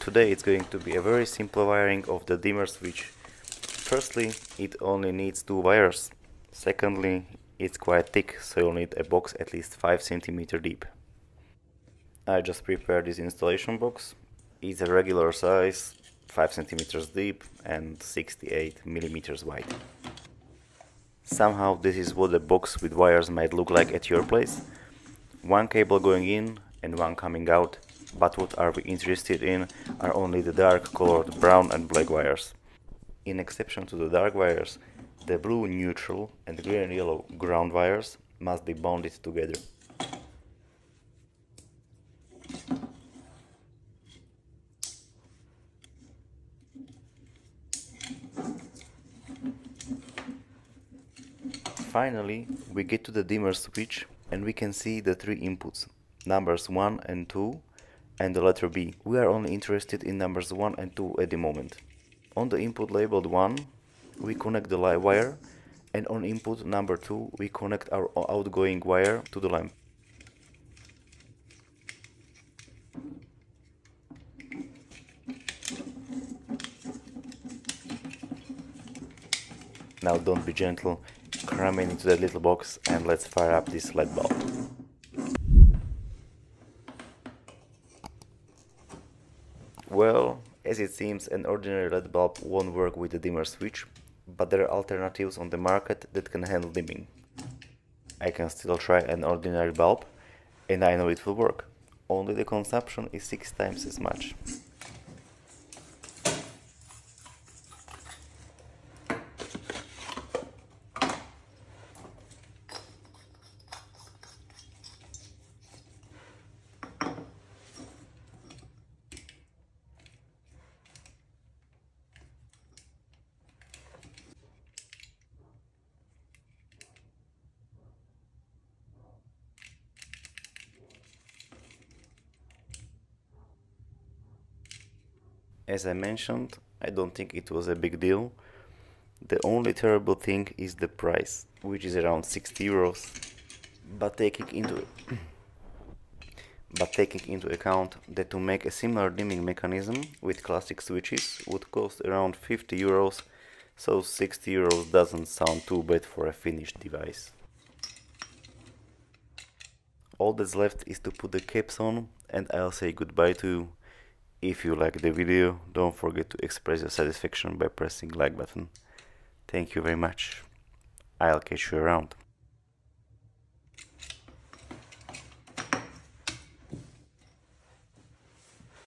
Today it's going to be a very simple wiring of the dimmer switch. Firstly, it only needs two wires. Secondly, it's quite thick, so you'll need a box at least 5 cm deep. I just prepared this installation box. It's a regular size, 5 cm deep and 68 mm wide. Somehow this is what a box with wires might look like at your place. One cable going in and one coming out, but what are we interested in are only the dark colored brown and black wires. In exception to the dark wires, the blue neutral and green and yellow ground wires must be bonded together. Finally, we get to the dimmer switch and we can see the three inputs, numbers 1 and 2 and the letter B. We are only interested in numbers 1 and 2 at the moment. On the input labeled 1, we connect the live wire and on input number 2, we connect our outgoing wire to the lamp. Now don't be gentle, cram it into that little box and let's fire up this LED bulb. Well, as it seems an ordinary LED bulb won't work with the dimmer switch, but there are alternatives on the market that can handle dimming. I can still try an ordinary bulb and I know it will work, only the consumption is 6 times as much. As I mentioned, I don't think it was a big deal. The only terrible thing is the price, which is around 60 euros. But taking into but taking into account that to make a similar dimming mechanism with classic switches would cost around 50 euros, so 60 euros doesn't sound too bad for a finished device. All that's left is to put the caps on and I'll say goodbye to you. If you like the video, don't forget to express your satisfaction by pressing like button. Thank you very much. I'll catch you around.